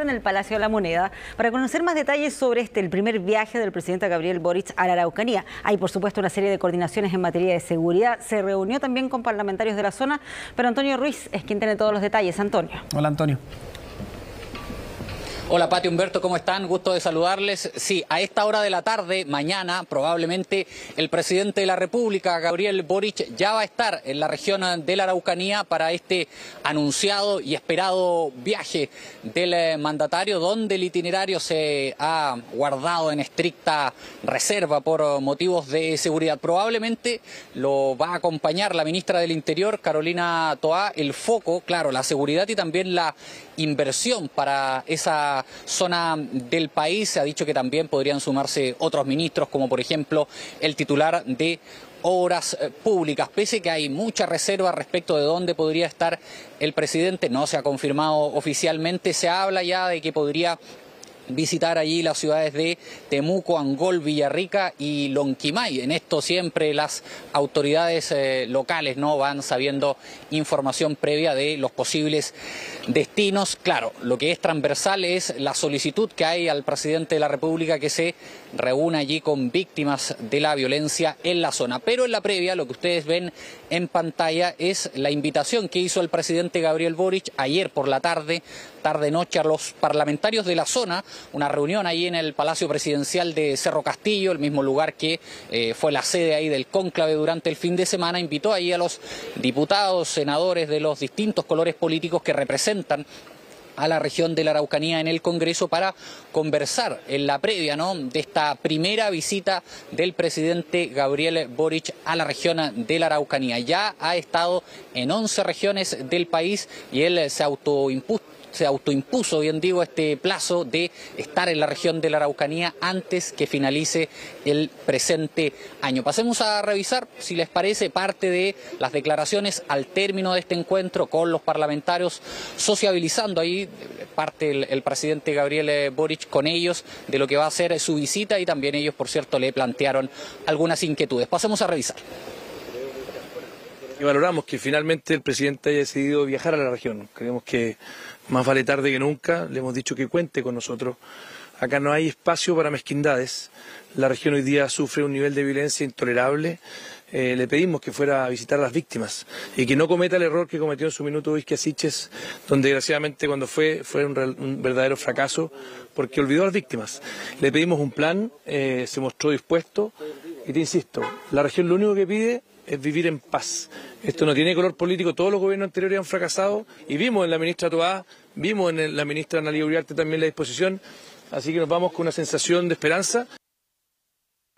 en el Palacio de la Moneda para conocer más detalles sobre este, el primer viaje del presidente Gabriel Boric a la Araucanía. Hay, por supuesto, una serie de coordinaciones en materia de seguridad. Se reunió también con parlamentarios de la zona, pero Antonio Ruiz es quien tiene todos los detalles. Antonio. Hola, Antonio. Hola Pati Humberto, ¿cómo están? Gusto de saludarles. Sí, a esta hora de la tarde, mañana, probablemente el presidente de la República, Gabriel Boric, ya va a estar en la región de la Araucanía para este anunciado y esperado viaje del eh, mandatario, donde el itinerario se ha guardado en estricta reserva por motivos de seguridad. Probablemente lo va a acompañar la ministra del Interior, Carolina Toá. El foco, claro, la seguridad y también la inversión para esa zona del país. Se ha dicho que también podrían sumarse otros ministros, como por ejemplo el titular de obras públicas, pese que hay mucha reserva respecto de dónde podría estar el presidente, no se ha confirmado oficialmente, se habla ya de que podría visitar allí las ciudades de Temuco, Angol, Villarrica y Lonquimay. En esto siempre las autoridades eh, locales no van sabiendo información previa de los posibles destinos. Claro, lo que es transversal es la solicitud que hay al presidente de la República que se reúna allí con víctimas de la violencia en la zona. Pero en la previa, lo que ustedes ven en pantalla es la invitación que hizo el presidente Gabriel Boric ayer por la tarde, tarde-noche, a los parlamentarios de la zona, una reunión ahí en el Palacio Presidencial de Cerro Castillo, el mismo lugar que eh, fue la sede ahí del cónclave durante el fin de semana, invitó ahí a los diputados, senadores de los distintos colores políticos que representan a la región de la Araucanía en el Congreso para conversar en la previa ¿no? de esta primera visita del presidente Gabriel Boric a la región de la Araucanía. Ya ha estado en 11 regiones del país y él se autoimpuso se autoimpuso, bien digo, este plazo de estar en la región de la Araucanía antes que finalice el presente año. Pasemos a revisar, si les parece, parte de las declaraciones al término de este encuentro con los parlamentarios, sociabilizando ahí parte el, presidente Gabriel Boric con ellos de lo que va a ser su visita y también ellos, por cierto, le plantearon algunas inquietudes. Pasemos a revisar. Y valoramos que finalmente el presidente haya decidido viajar a la región. Creemos que más vale tarde que nunca, le hemos dicho que cuente con nosotros. Acá no hay espacio para mezquindades. La región hoy día sufre un nivel de violencia intolerable. Eh, le pedimos que fuera a visitar a las víctimas y que no cometa el error que cometió en su minuto Vizque Asiches, donde desgraciadamente cuando fue fue un, verdadero fracaso porque olvidó a las víctimas. Le pedimos un plan, eh, se mostró dispuesto y te insisto, la región lo único que pide es vivir en paz. Esto no tiene color político, todos los gobiernos anteriores han fracasado y vimos en la ministra Toá, vimos en la ministra Analia Uriarte también la disposición, así que nos vamos con una sensación de esperanza.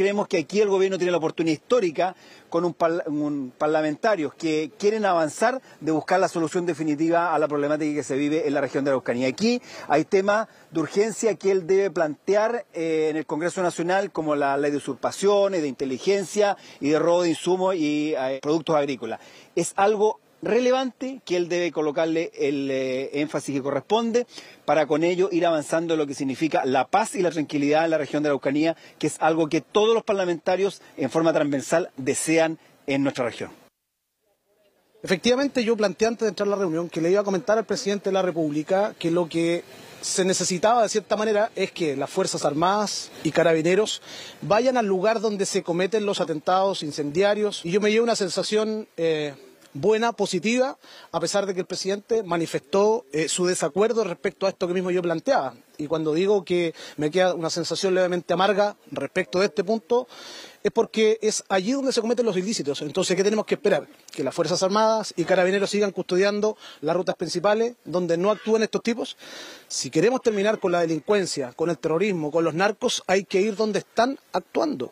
Creemos que aquí el gobierno tiene la oportunidad histórica con un, parlamentarios que quieren avanzar de buscar la solución definitiva a la problemática que se vive en la región de Araucanía. Aquí hay temas de urgencia que él debe plantear eh, en el Congreso Nacional como la ley de usurpaciones, de inteligencia y de robo de insumos y eh, productos agrícolas. Es algo relevante que él debe colocarle el eh, énfasis que corresponde para con ello ir avanzando en lo que significa la paz y la tranquilidad en la región de la Araucanía, que es algo que todos los parlamentarios en forma transversal desean en nuestra región. Efectivamente, yo planteé antes de entrar a la reunión que le iba a comentar al presidente de la República que lo que se necesitaba de cierta manera es que las Fuerzas Armadas y Carabineros vayan al lugar donde se cometen los atentados incendiarios y yo me llevo una sensación eh, buena, positiva, a pesar de que el presidente manifestó eh, su desacuerdo respecto a esto que mismo yo planteaba. Y cuando digo que me queda una sensación levemente amarga respecto de este punto, es porque es allí donde se cometen los ilícitos. Entonces, ¿qué tenemos que esperar? Que las Fuerzas Armadas y Carabineros sigan custodiando las rutas principales donde no actúan estos tipos. Si queremos terminar con la delincuencia, con el terrorismo, con los narcos, hay que ir donde están actuando.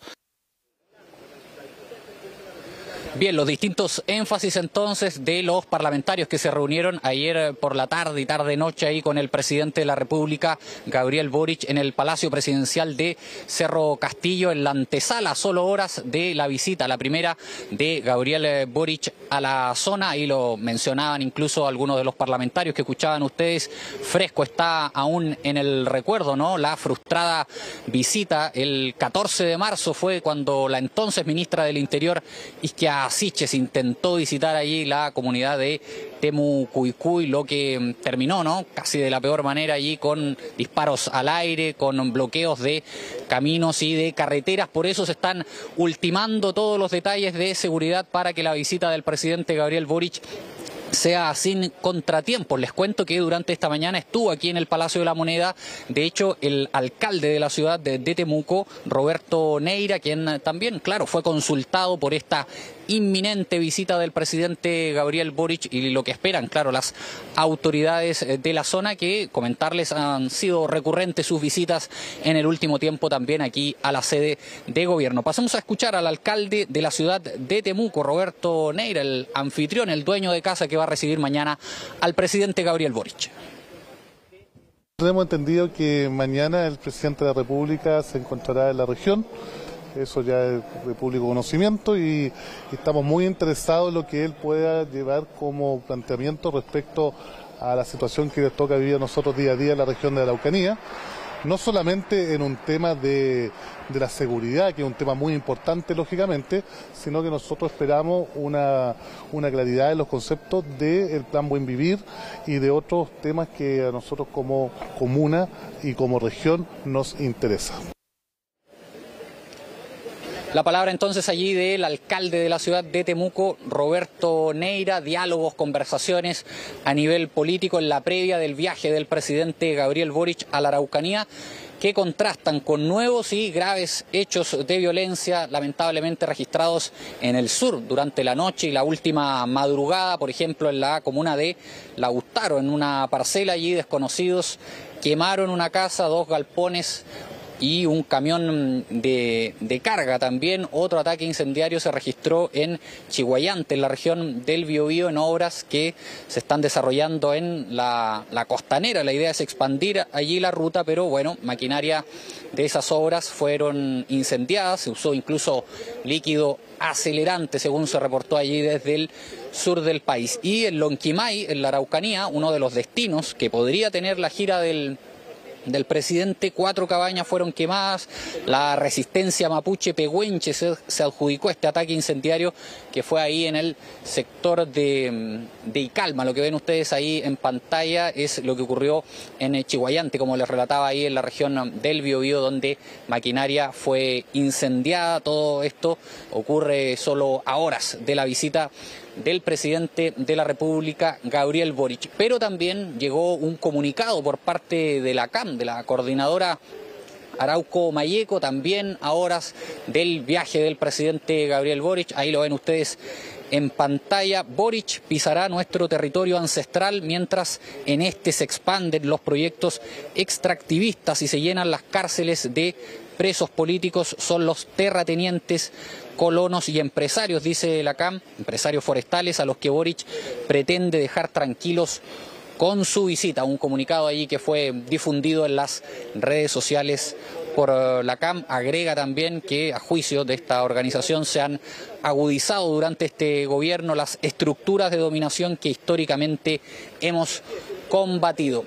Bien, los distintos énfasis entonces de los parlamentarios que se reunieron ayer por la tarde y tarde-noche ahí con el presidente de la República, Gabriel Boric, en el Palacio Presidencial de Cerro Castillo, en la antesala, solo horas de la visita, la primera de Gabriel Boric a la zona. Ahí lo mencionaban incluso algunos de los parlamentarios que escuchaban ustedes. Fresco está aún en el recuerdo, ¿no? La frustrada visita el 14 de marzo fue cuando la entonces ministra del Interior, Isquia a Siches, intentó visitar allí la comunidad de Temucuicuy, lo que mm, terminó, ¿no? Casi de la peor manera allí con disparos al aire, con bloqueos de caminos y de carreteras. Por eso se están ultimando todos los detalles de seguridad para que la visita del presidente Gabriel Boric sea sin contratiempos. Les cuento que durante esta mañana estuvo aquí en el Palacio de la Moneda, de hecho, el alcalde de la ciudad de, Temuco, Roberto Neira, quien también, claro, fue consultado por esta inminente visita del presidente Gabriel Boric y lo que esperan, claro, las autoridades de la zona que comentarles han sido recurrentes sus visitas en el último tiempo también aquí a la sede de gobierno. Pasamos a escuchar al alcalde de la ciudad de Temuco, Roberto Neira, el anfitrión, el dueño de casa que va a recibir mañana al presidente Gabriel Boric. Hemos entendido que mañana el presidente de la República se encontrará en la región eso ya es de público conocimiento y, estamos muy interesados en lo que él pueda llevar como planteamiento respecto a la situación que les toca vivir a nosotros día a día en la región de Araucanía, no solamente en un tema de, la seguridad, que es un tema muy importante lógicamente, sino que nosotros esperamos una, una claridad en los conceptos del plan Buen Vivir y de otros temas que a nosotros como comuna y como región nos interesan. La palabra entonces allí del alcalde de la ciudad de Temuco, Roberto Neira, diálogos, conversaciones a nivel político en la previa del viaje del presidente Gabriel Boric a la Araucanía que contrastan con nuevos y graves hechos de violencia lamentablemente registrados en el sur durante la noche y la última madrugada, por ejemplo en la comuna de Lautaro, en una parcela allí desconocidos quemaron una casa, dos galpones, y un camión de, carga también. Otro ataque incendiario se registró en Chihuayante, en la región del Biobío, en obras que se están desarrollando en la, la costanera. La idea es expandir allí la ruta, pero bueno, maquinaria de esas obras fueron incendiadas, se usó incluso líquido acelerante, según se reportó allí desde el sur del país. Y en Lonquimay, en la Araucanía, uno de los destinos que podría tener la gira del del presidente, cuatro cabañas fueron quemadas, la resistencia mapuche pehuenche se, adjudicó este ataque incendiario que fue ahí en el sector de, de, Icalma. Lo que ven ustedes ahí en pantalla es lo que ocurrió en Chihuayante, como les relataba ahí en la región del Biobío, donde maquinaria fue incendiada. Todo esto ocurre solo a horas de la visita del presidente de la República, Gabriel Boric. Pero también llegó un comunicado por parte de la CAM, de la coordinadora Arauco Mayeco, también a horas del viaje del presidente Gabriel Boric. Ahí lo ven ustedes en pantalla. Boric pisará nuestro territorio ancestral mientras en este se expanden los proyectos extractivistas y se llenan las cárceles de presos políticos. Son los terratenientes colonos y empresarios, dice la CAM, empresarios forestales a los que Boric pretende dejar tranquilos con su visita. Un comunicado allí que fue difundido en las redes sociales por eh, la CAM agrega también que a juicio de esta organización se han agudizado durante este gobierno las estructuras de dominación que históricamente hemos combatido.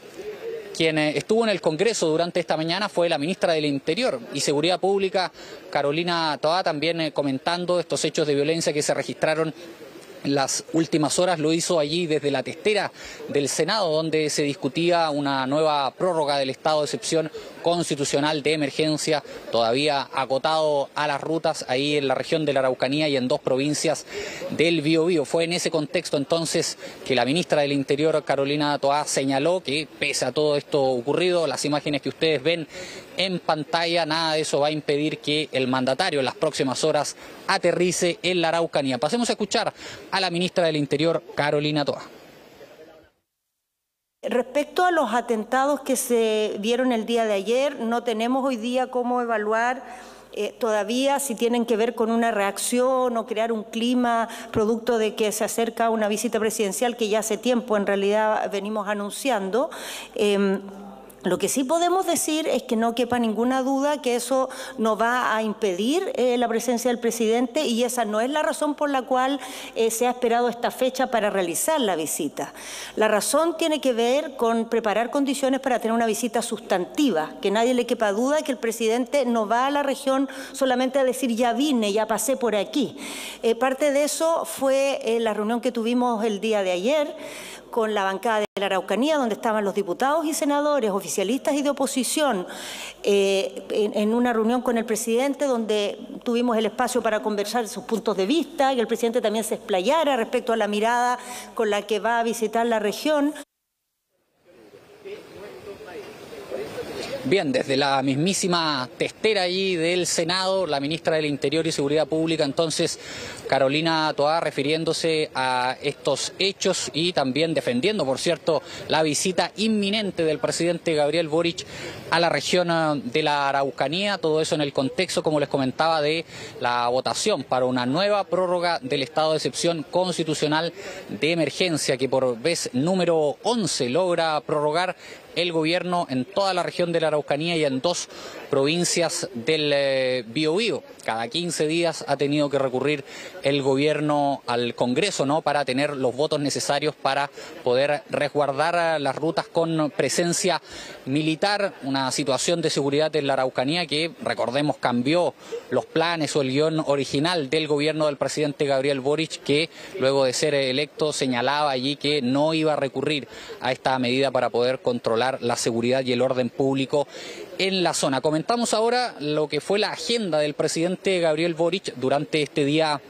Quien eh, estuvo en el Congreso durante esta mañana fue la ministra del Interior y Seguridad Pública, Carolina Toá, también eh, comentando estos hechos de violencia que se registraron las últimas horas. Lo hizo allí desde la testera del Senado, donde se discutía una nueva prórroga del estado de excepción constitucional de emergencia, todavía acotado a las rutas ahí en la región de la Araucanía y en dos provincias del Biobío. Fue en ese contexto entonces que la ministra del Interior, Carolina Toá, señaló que pese a todo esto ocurrido, las imágenes que ustedes ven en pantalla, nada de eso va a impedir que el mandatario en las próximas horas aterrice en la Araucanía. Pasemos a escuchar a la ministra del Interior, Carolina Toa. Respecto a los atentados que se dieron el día de ayer, no tenemos hoy día cómo evaluar eh, todavía si tienen que ver con una reacción o crear un clima producto de que se acerca una visita presidencial que ya hace tiempo en realidad venimos anunciando. Em, Lo que sí podemos decir es que no quepa ninguna duda que eso no va a impedir eh, la presencia del presidente y esa no es la razón por la cual eh, se ha esperado esta fecha para realizar la visita. La razón tiene que ver con preparar condiciones para tener una visita sustantiva, que nadie le quepa duda que el presidente no va a la región solamente a decir ya vine, ya pasé por aquí. Eh, parte de eso fue la reunión que tuvimos el día de ayer con la bancada de la Araucanía, donde estaban los diputados y senadores, oficialistas y de oposición, eh, en, una reunión con el presidente, donde tuvimos el espacio para conversar sus puntos de vista y el presidente también se explayara respecto a la mirada con la que va a visitar la región. Bien, desde la mismísima testera allí del Senado, la ministra del Interior y Seguridad Pública, entonces Carolina Toá, refiriéndose a estos hechos y también defendiendo, por cierto, la visita inminente del presidente Gabriel Boric a la región eh, de la Araucanía, todo eso en el contexto, como les comentaba, de la votación para una nueva prórroga del estado de excepción constitucional de emergencia que por vez número 11 logra prorrogar el gobierno en toda la región de la Araucanía y en dos provincias del eh, Biobío. Cada 15 días ha tenido que recurrir el gobierno al Congreso, ¿no? Para tener los votos necesarios para poder resguardar las rutas con presencia militar, una situación de seguridad en la Araucanía que, recordemos, cambió los planes o el guion original del gobierno del presidente Gabriel Boric, que luego de ser electo señalaba allí que no iba a recurrir a esta medida para poder controlar la seguridad y el orden público en la zona. Comentamos ahora lo que fue la agenda del presidente Gabriel Boric durante este día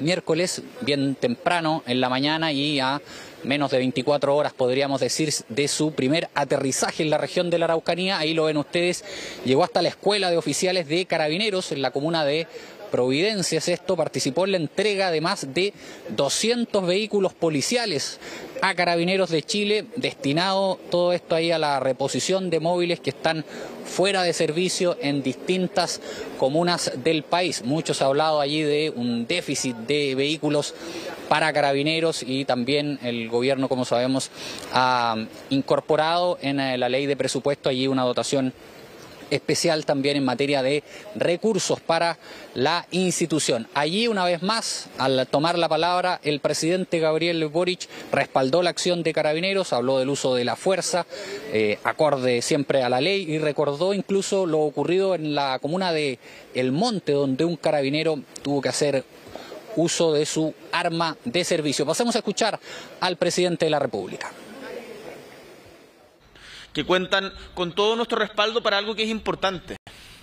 miércoles, bien temprano en la mañana y a menos de 24 horas, podríamos decir, de su primer aterrizaje en la región de la Araucanía. Ahí lo ven ustedes, llegó hasta la escuela de oficiales de carabineros en la comuna de Providencias esto, participó en la entrega de más de 200 vehículos policiales a Carabineros de Chile, destinado todo esto ahí a la reposición de móviles que están fuera de servicio en distintas comunas del país. Muchos han hablado allí de un déficit de vehículos para carabineros y también el gobierno, como sabemos, ha incorporado en eh, la ley de presupuesto allí una dotación especial también en materia de recursos para la institución. Allí, una vez más, al tomar la palabra, el presidente Gabriel Boric respaldó la acción de carabineros, habló del uso de la fuerza, eh, acorde siempre a la ley, y recordó incluso lo ocurrido en la comuna de El Monte, donde un carabinero tuvo que hacer uso de su arma de servicio. Pasemos a escuchar al presidente de la República que cuentan con todo nuestro respaldo para algo que es importante,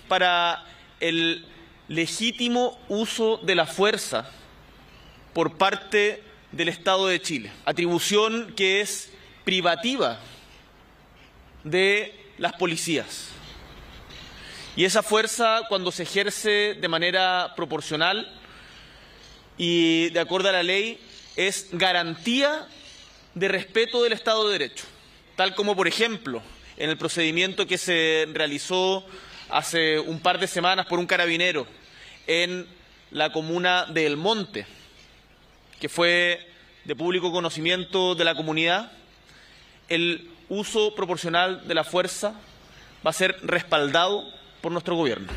para el legítimo uso de la fuerza por parte del Estado de Chile, atribución que es privativa de las policías. Y esa fuerza, cuando se ejerce de manera proporcional y de acuerdo a la ley, es garantía de respeto del Estado de Derecho tal como por ejemplo en el procedimiento que se realizó hace un par de semanas por un carabinero en la comuna de El Monte, que fue de público conocimiento de la comunidad, el uso proporcional de la fuerza va a ser respaldado por nuestro gobierno.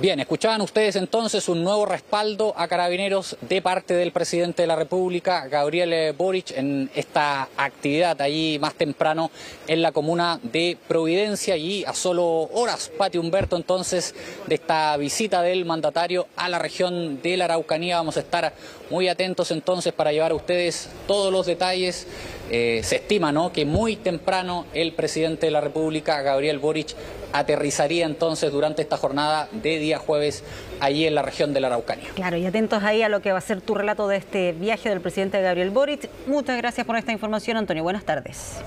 Bien, escuchaban ustedes entonces un nuevo respaldo a carabineros de parte del presidente de la República, Gabriel eh, Boric, en esta actividad allí más temprano en la comuna de Providencia y a solo horas, Pati Humberto, entonces de esta visita del mandatario a la región de la Araucanía. Vamos a estar muy atentos entonces para llevar a ustedes todos los detalles. Eh, se estima ¿no? que muy temprano el presidente de la República, Gabriel Boric, aterrizaría entonces durante esta jornada de día jueves allí en la región de la Araucanía. Claro, y atentos ahí a lo que va a ser tu relato de este viaje del presidente Gabriel Boric. Muchas gracias por esta información, Antonio. Buenas tardes.